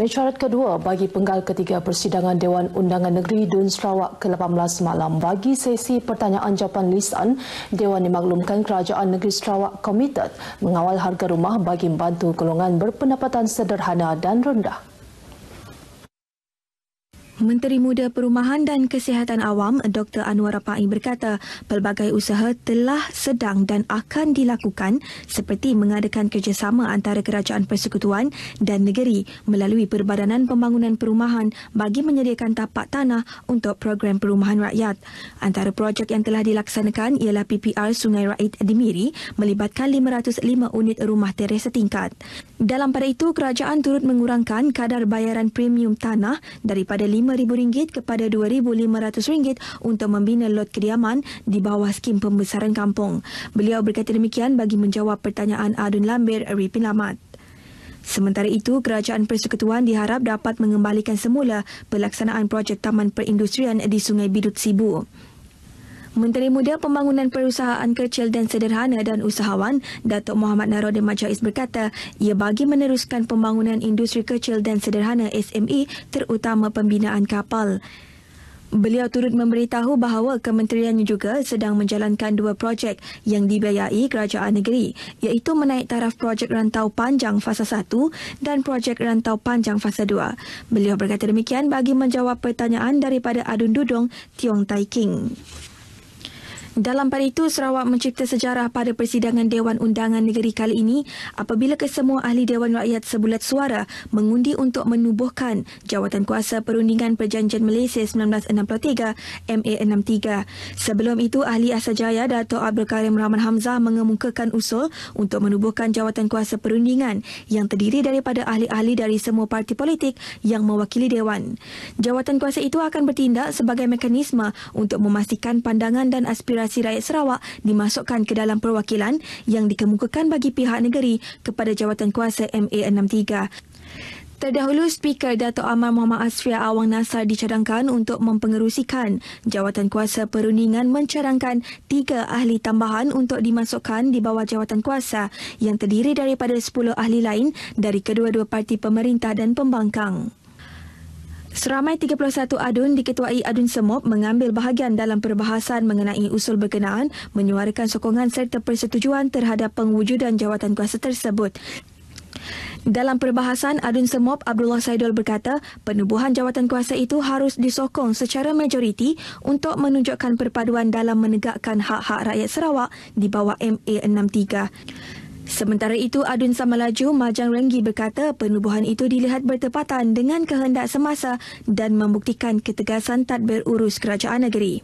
Mesyuarat kedua bagi penggal ketiga persidangan Dewan Undangan Negeri Dun Sarawak ke-18 malam bagi sesi pertanyaan jawapan lisan, Dewan dimaklumkan Kerajaan Negeri Sarawak komited mengawal harga rumah bagi membantu golongan berpendapatan sederhana dan rendah. Menteri Muda Perumahan dan Kesihatan Awam Dr. Anwar Rapai berkata pelbagai usaha telah sedang dan akan dilakukan seperti mengadakan kerjasama antara kerajaan persekutuan dan negeri melalui Perbadanan Pembangunan Perumahan bagi menyediakan tapak tanah untuk program perumahan rakyat. Antara projek yang telah dilaksanakan ialah PPR Sungai Raid di Miri melibatkan 505 unit rumah teres setingkat. Dalam pada itu, kerajaan turut mengurangkan kadar bayaran premium tanah daripada 5 RM5,000 kepada RM2,500 untuk membina lot kediaman di bawah skim pembesaran kampung. Beliau berkata demikian bagi menjawab pertanyaan Adun Lambir Arifin Lamat. Sementara itu, Kerajaan Persekutuan diharap dapat mengembalikan semula pelaksanaan projek Taman Perindustrian di Sungai Bidut Sibu. Menteri Muda Pembangunan Perusahaan Kecil dan Sederhana dan Usahawan Datuk Muhammad Narodin Majais berkata ia bagi meneruskan pembangunan industri kecil dan sederhana SME terutama pembinaan kapal. Beliau turut memberitahu bahawa kementeriannya juga sedang menjalankan dua projek yang dibiayai kerajaan negeri iaitu menaik taraf projek rantau panjang fasa 1 dan projek rantau panjang fasa 2. Beliau berkata demikian bagi menjawab pertanyaan daripada Adun Dudong Tiong Tai King. Dalam pada itu, Sarawak mencipta sejarah pada persidangan Dewan Undangan Negeri kali ini apabila kesemua ahli Dewan Rakyat sebulat suara mengundi untuk menubuhkan Jawatan Kuasa Perundingan Perjanjian Malaysia 1963 MA63. Sebelum itu, Ahli Asajaya Dato' Abdul Karim Rahman Hamzah mengemukakan usul untuk menubuhkan Jawatan Kuasa Perundingan yang terdiri daripada ahli-ahli dari semua parti politik yang mewakili Dewan. Jawatan Kuasa itu akan bertindak sebagai mekanisme untuk memastikan pandangan dan aspirasi aspirasi rakyat Sarawak dimasukkan ke dalam perwakilan yang dikemukakan bagi pihak negeri kepada jawatan kuasa MA63. Terdahulu, Speaker Dato' Amar Muhammad Asfia Awang Nasar dicadangkan untuk mempengerusikan jawatan kuasa perundingan mencadangkan tiga ahli tambahan untuk dimasukkan di bawah jawatan kuasa yang terdiri daripada 10 ahli lain dari kedua-dua parti pemerintah dan pembangkang. Seramai 31 adun diketuai Adun Semop mengambil bahagian dalam perbahasan mengenai usul berkenaan menyuarakan sokongan serta persetujuan terhadap pengwujudan jawatan kuasa tersebut. Dalam perbahasan, Adun Semop Abdullah Saidul berkata penubuhan jawatan kuasa itu harus disokong secara majoriti untuk menunjukkan perpaduan dalam menegakkan hak-hak rakyat Sarawak di bawah MA63. Sementara itu, Adun Samalaju Majang Renggi berkata penubuhan itu dilihat bertepatan dengan kehendak semasa dan membuktikan ketegasan tadbir urus kerajaan negeri.